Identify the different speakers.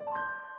Speaker 1: you